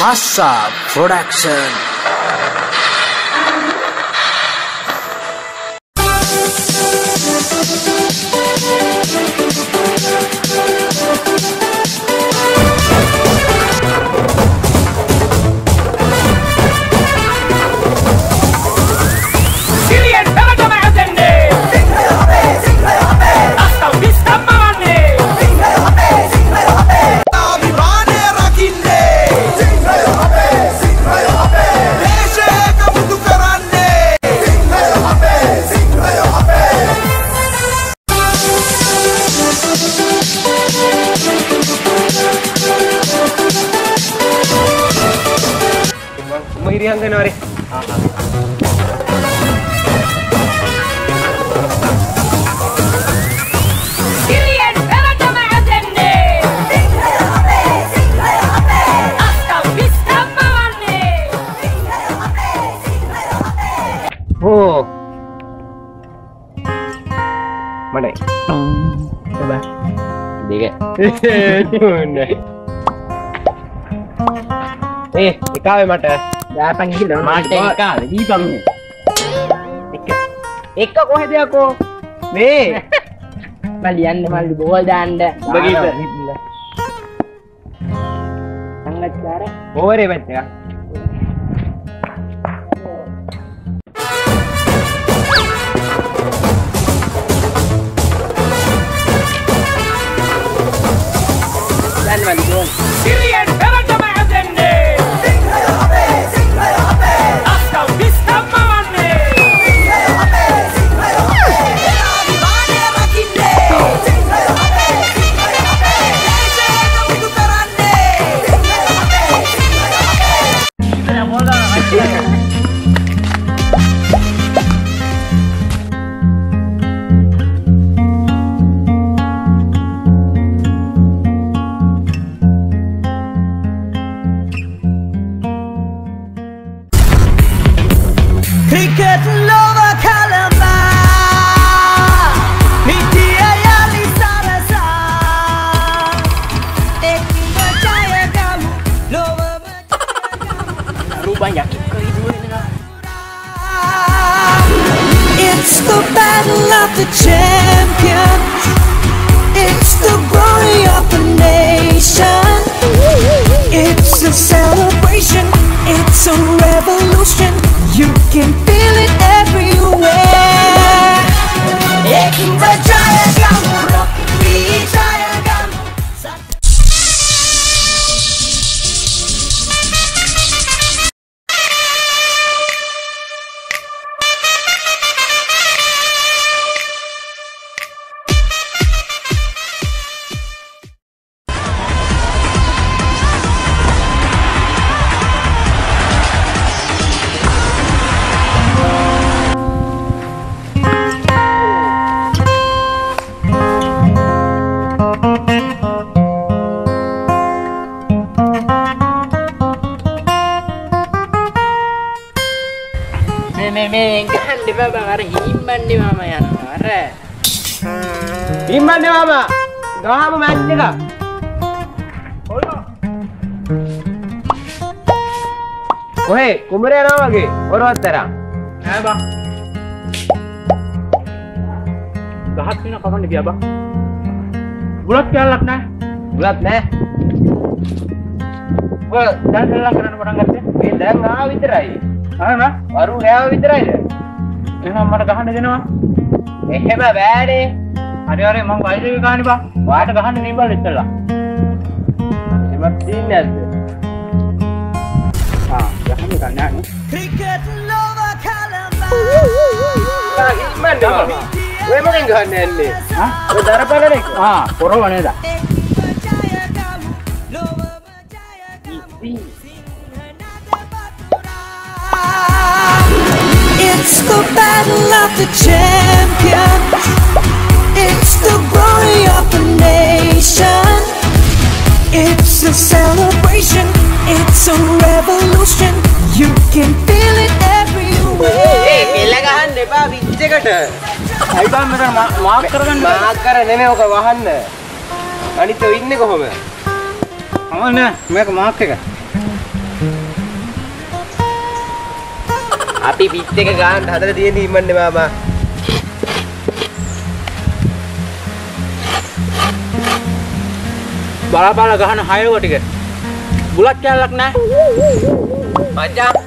Hassa Production. ಹಿರಿ ಹಂಗೆ Oh. Eh, ikaw ay mata. යාපන් හිල මට එකා දීපම් එක කොහෙදයකෝ මේ. මලියන්න මල්ලි බෝල් දාන්ඩ සංගච්චාර ඕවරේ පැත්ත එක දන්න It's the battle of the champions. It's the glory of the nation. It's a celebration. It's a revolution. You can අර හිම්බන්නේ මම යනවා අර. ඉම්මන්න මම ගාම මැච් එක. කොහේ කුමර යනවා වගේ. ඔරවත්තරා නෑ බං. ගහක් වෙන කවන්න ගියා බං. බුලත් කැලලක් නෑ. බුලත් නෑ. ඔය දැන් සෙල්ලම් කරන්න පටන් ගත්තේ? මේ දැන් ආව විතරයි. අරන වරු ගෑව විතරයිද එහෙනම් මට ගහන්න දෙනවා? එහෙම බෑනේ. හරි හරි මං ගහන්න බං. වාට ගහන්න නිබල් ඉස්සලා එහෙමත් තියන්නේ නැද්ද? ආ ගහන්න ගන්න නෑ Cricket love Kalamba. ඉම්මන්න මම. ඔය මොකෙන් ගහන්න යන්නේ හා ඔය දරපලනේ ආ පොරව නේද It's the battle of the champions. It's the glory of the nation. It's a celebration. It's a revolution. You can feel it everywhere. කෙල්ල ගහන්න එපා පිච් එකට අයි බං මෙතන මාක් කරගන්න. මාක් කර නෙමෙයි ඔක වහන්න අනිත් ඔය ඉන්නේ කොහොම අමල් නෑ මේක මාක් එක. අපි පිත් එක ගන්න හදලා තියෙන හිමන්නේ මාමා. බලා බලා ගහන හයව ටික. බුලත් කැලක් නැහැ. මචං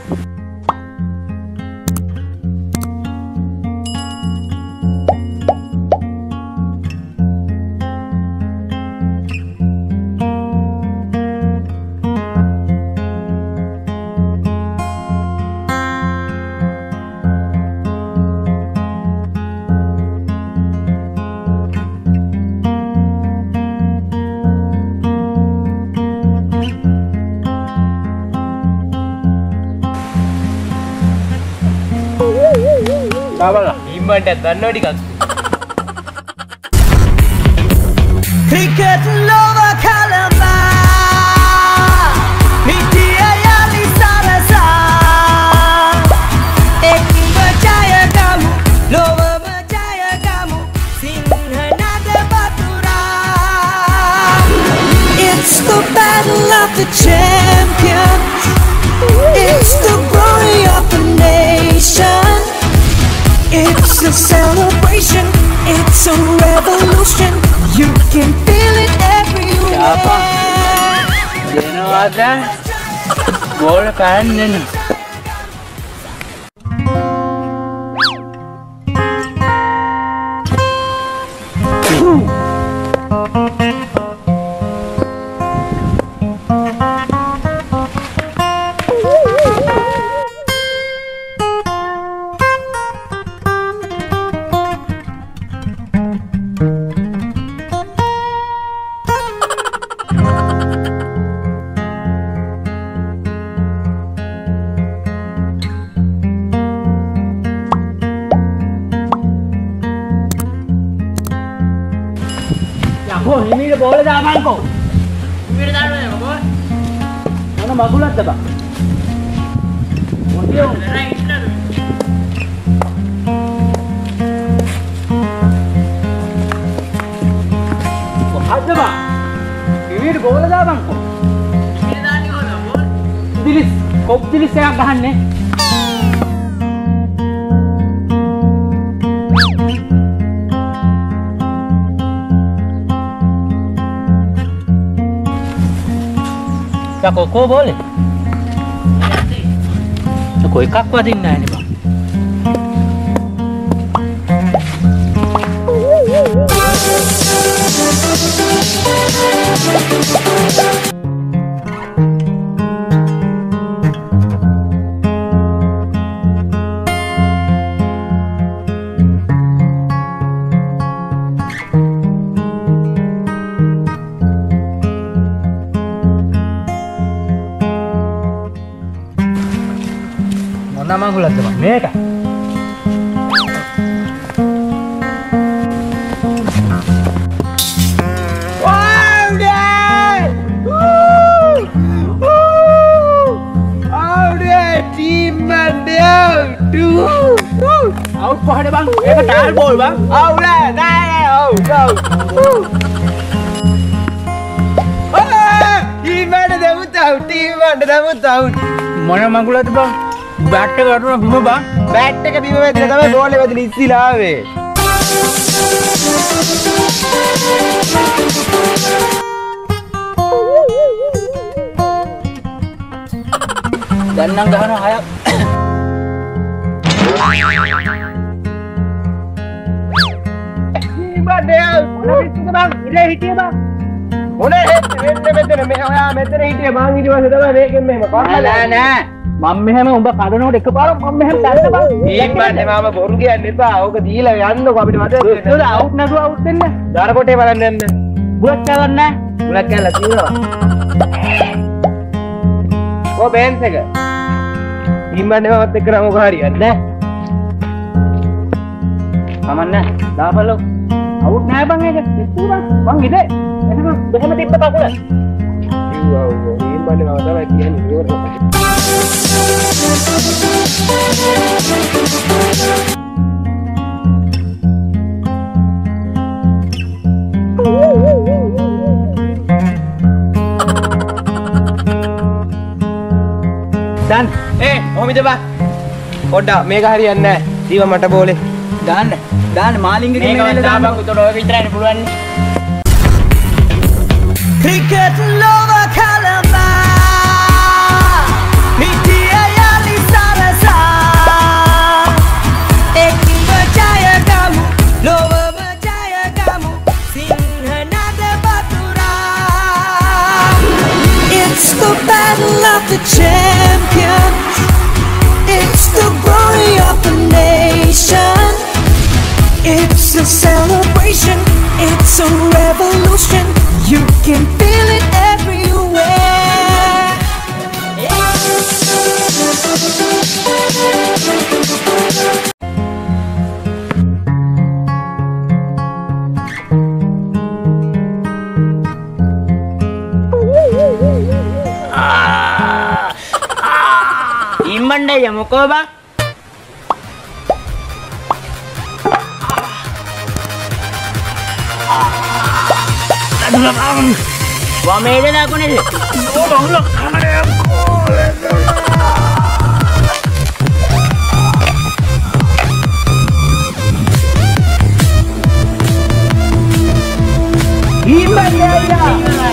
බලා. හිමන්ට දන්නව දෙනවාද? ගෝල් පෑන් දෙන්න. යකෝ හිමීට බෝල දාපන්කෝ. හිමීට දාන්න නෑ බෝල. මොන මගුලක්ද බා? මොටියෝ මොකද්ද බා? හිමීට බෝල දාපන්කෝ. දිලිස් කොප් දිලිස් එකක් ගහන්නේ. යකෝ කෝ බෝලේ? යකෝ එකක් වදින්නේ නැහැ නේ බං. මොන මගුලක්ද බං මේක? අවුට් පහඩ බං? ඒක ටාල් බෝල් බං. අවුල නෑ ඔව් ඔව්. හිමන්ට දෙමුත් අවුට් හිමන්ට දෙමුත් අවුට්. මොන මගුලක්ද බං බැට් එක වටුන බිම බං. බෑට් එක බිම වැදිලා තමයි බෝල් එක වැදිලා ඉස්සිලා ආවේ. දැන් නම් ගහනවා හයක්. මොනේ මෙන්න මෙතන මේ ඔයා මෙතන හිටිය. මං ඊට පස්සේ තමයි මේකෙන් මෙහෙම. නෑ පහලා නෑ මම මෙහෙම උඹ කඩනකොට එකපාර මම මෙහෙම දැන්න බං හිමන්ට මාම බොරු කියන්න එපා. ඕක දීලා යන්නකො අපිට මතක ඒක අවුට් නැතුව අවුට් වෙන්න දරකොටේ බලන්න යන්න. බුලත් කරන්නේ මුලක් කැල්ල තියෙනවා. ඔය බෑන්ස් එක. හිමන්ට මමත් එක්ක නම් ඔක හරියන්නේ නැහැ. කමන්න දාපලෝ අවුට් නෑ බං ඒක ඉස්සු බං මං ඉදේ එහෙනම් මෙහෙම තිබ්බ පකුල කිව්වා ඔව්. මම තමයි කියන්නේ ඉවරට. දැන් ඒ ඔහොම ඉඳපන්. පොඩ්ඩක් මේක හරියන්නේ නැහැ. දීව මට බෝලේ. දාන්න දාන්න මාලිංග මේක දාපන් උතර ඔය විතරයි පුළුවන් නේ. Cricket lover a celebration, it's a revolution. You can feel it everywhere. Im bắn đây giờ một cô bác ඉම්මණ්ඩය මොකෝ බං? වමේද දකුණේද? ඊම්බන්නේ අයියා